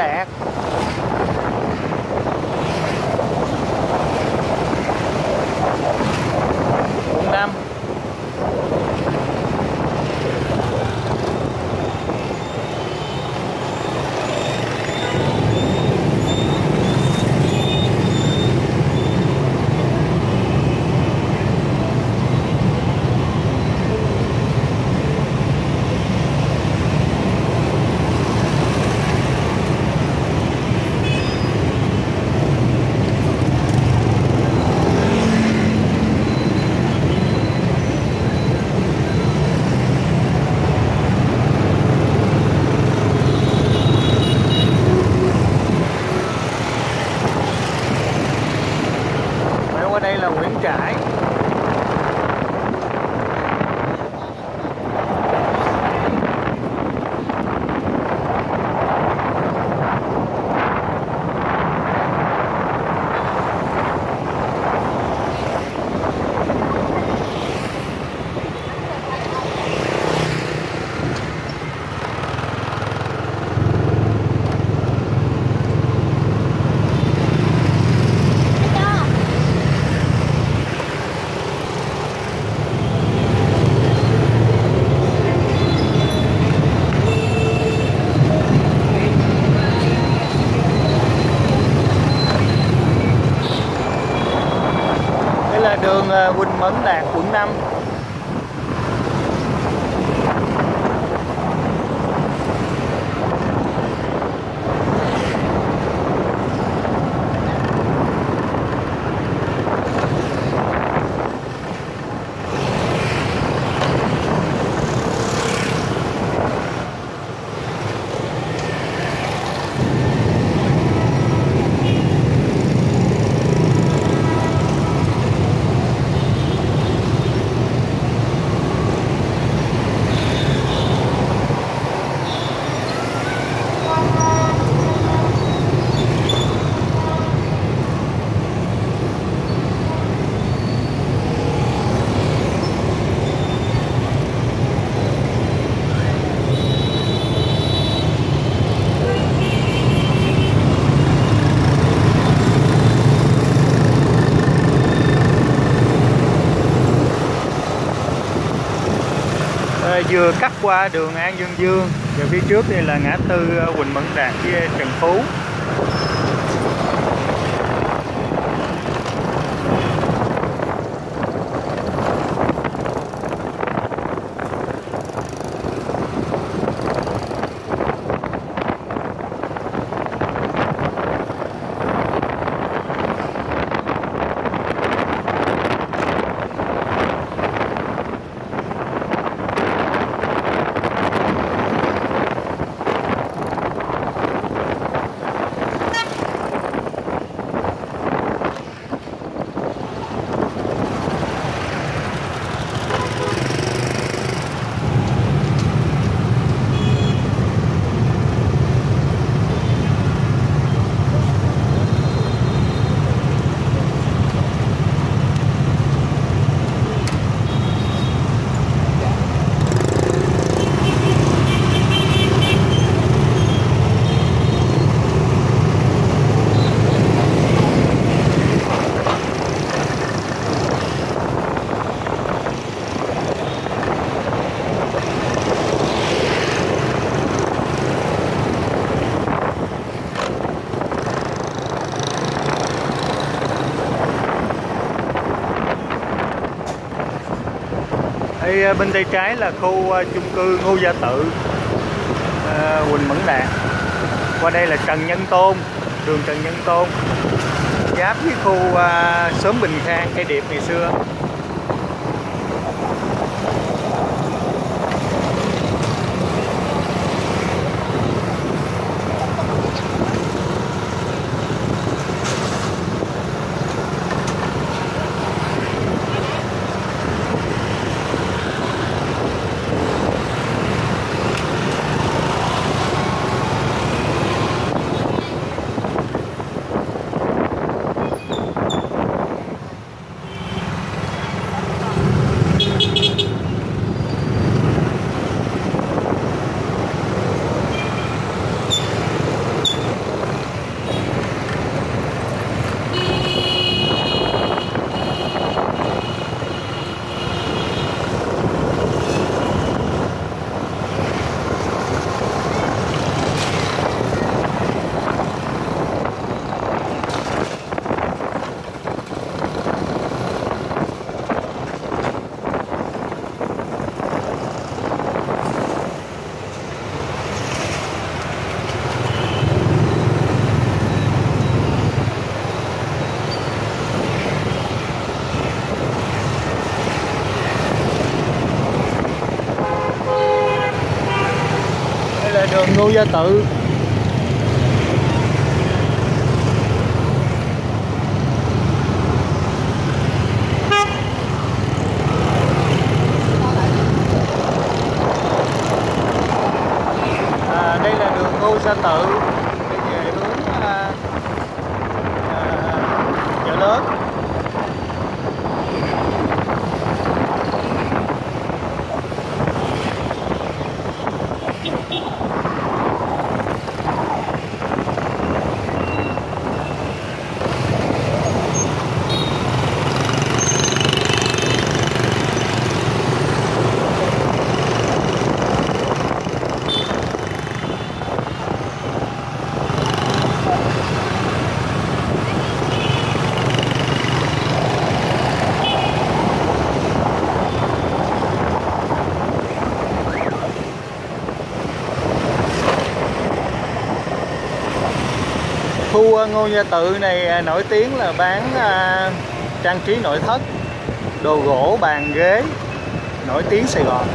đẹp Đạt quận 5 Quẹo qua đây là Nguyễn Trãi Đây là đường ờ, Quỳnh Mẫn Đạt quận 5 Ờ, vừa cắt qua đường An Dương Dương, và phía trước đây là ngã tư ờ, Quỳnh Mẫn Đạt với Trần Phú. Đây bên tay trái là khu à, chung cư Ngô Gia Tự ờ, Quỳnh Mẫn Đạt qua đây là Trần Nhân Tôn đường Trần Nhân Tôn. Giáp với khu ờ, xóm Bình Khang cây điệp ngày xưa. Đây là đường Ngô Gia Tự. À, đây là đường Ngô Gia Tự. Khu ờ, Ngô Gia Tự này ờ, nổi tiếng là bán ờ, trang trí nội thất, đồ gỗ, bàn ghế, nổi tiếng Sài Gòn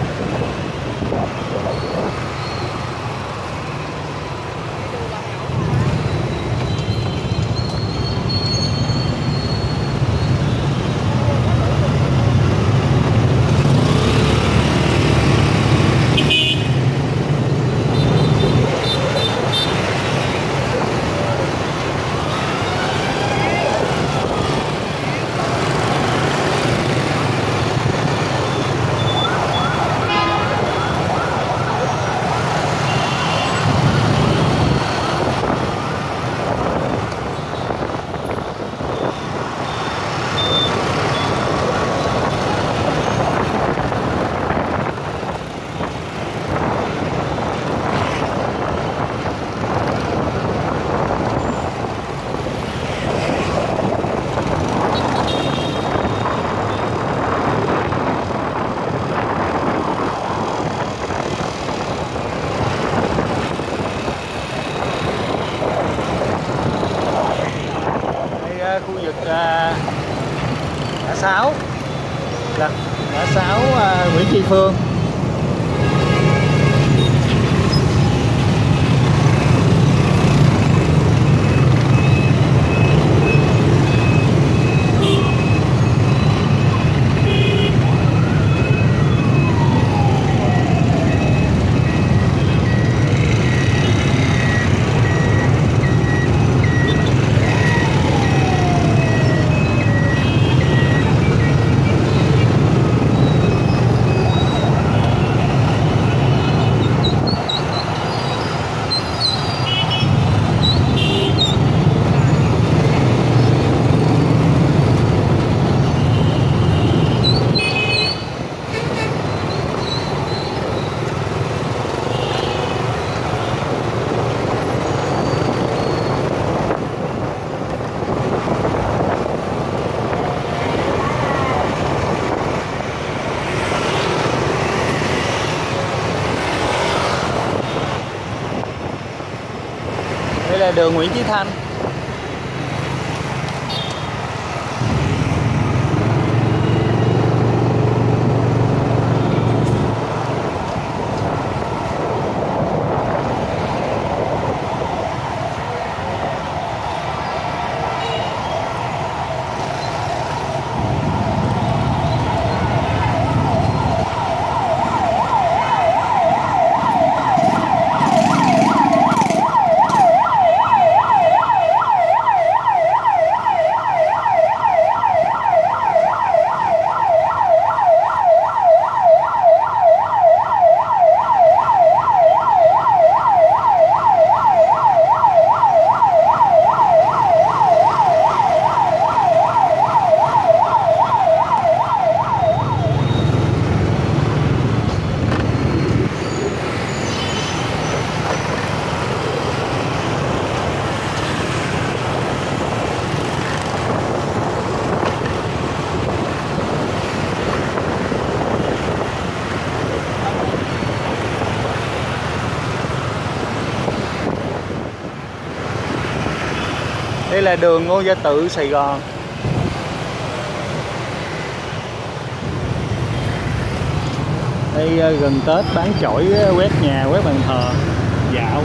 đây à, khu vực à, ngã sáu. Là ngã sáu à, Nguyễn Tri Phương. Đường Nguyễn Chí Thanh. Đây là đường Ngô Gia Tự Sài Gòn. Đây ờ, gần Tết bán chổi ờ, quét nhà, quét bàn thờ, dạo.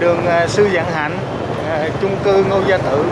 Đường à, sư vạn hạnh à, chung cư ngô gia tự